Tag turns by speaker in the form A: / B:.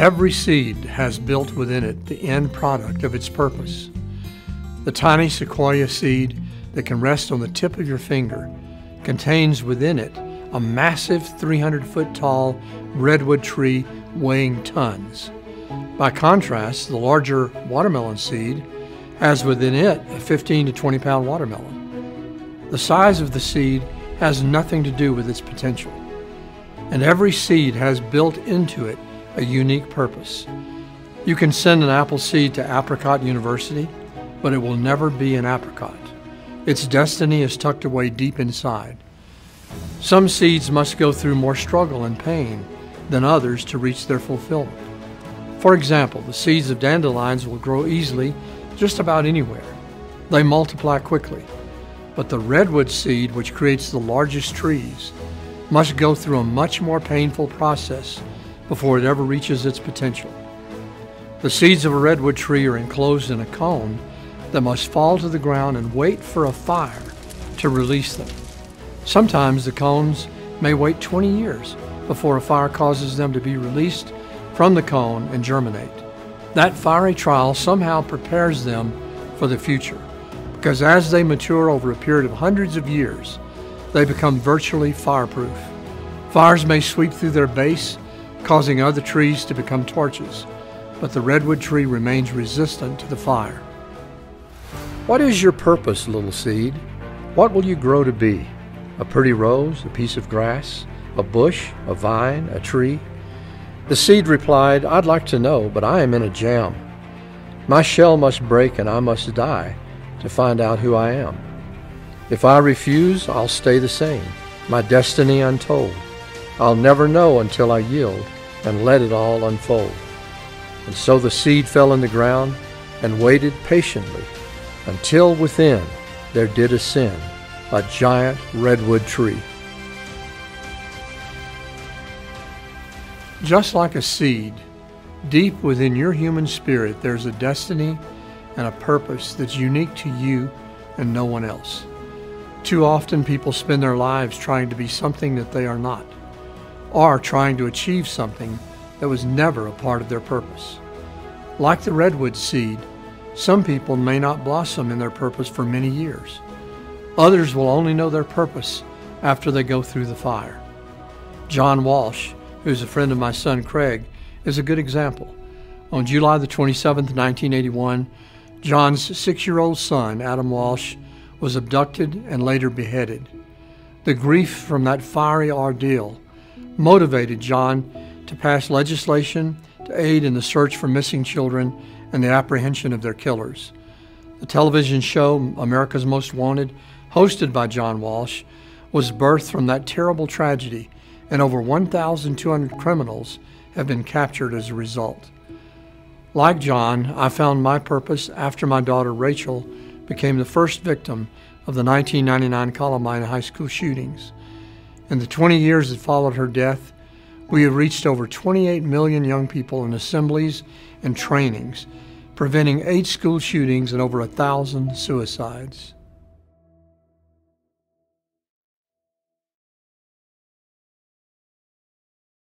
A: Every seed has built within it the end product of its purpose. The tiny sequoia seed that can rest on the tip of your finger contains within it a massive 300 foot tall redwood tree weighing tons. By contrast, the larger watermelon seed has within it a 15 to 20 pound watermelon. The size of the seed has nothing to do with its potential, and every seed has built into it a unique purpose. You can send an apple seed to Apricot University, but it will never be an apricot. Its destiny is tucked away deep inside. Some seeds must go through more struggle and pain than others to reach their fulfillment. For example, the seeds of dandelions will grow easily just about anywhere. They multiply quickly. But the redwood seed, which creates the largest trees, must go through a much more painful process before it ever reaches its potential. The seeds of a redwood tree are enclosed in a cone that must fall to the ground and wait for a fire to release them. Sometimes the cones may wait 20 years before a fire causes them to be released from the cone and germinate. That fiery trial somehow prepares them for the future, because as they mature over a period of hundreds of years, they become virtually fireproof. Fires may sweep through their base, causing other trees to become torches, but the redwood tree remains resistant to the fire. What is your purpose, little seed? What will you grow to be? A pretty rose, a piece of grass, a bush, a vine, a tree? The seed replied, I'd like to know, but I am in a jam. My shell must break and I must die to find out who I am. If I refuse, I'll stay the same, my destiny untold. I'll never know until I yield and let it all unfold. And so the seed fell in the ground and waited patiently until within there did ascend a giant redwood tree. Just like a seed, deep within your human spirit, there's a destiny and a purpose that's unique to you and no one else. Too often, people spend their lives trying to be something that they are not, or trying to achieve something that was never a part of their purpose. Like the redwood seed, some people may not blossom in their purpose for many years. Others will only know their purpose after they go through the fire. John Walsh, who's a friend of my son Craig, is a good example. On July the 27th, 1981, John's six year old son, Adam Walsh, was abducted and later beheaded. The grief from that fiery ordeal motivated John to pass legislation to aid in the search for missing children and the apprehension of their killers. The television show, America's Most Wanted, hosted by John Walsh, was birthed from that terrible tragedy and over 1,200 criminals have been captured as a result. Like John, I found my purpose after my daughter Rachel became the first victim of the 1999 Columbine High School shootings. In the 20 years that followed her death, we have reached over 28 million young people in assemblies and trainings, preventing eight school shootings and over a thousand suicides.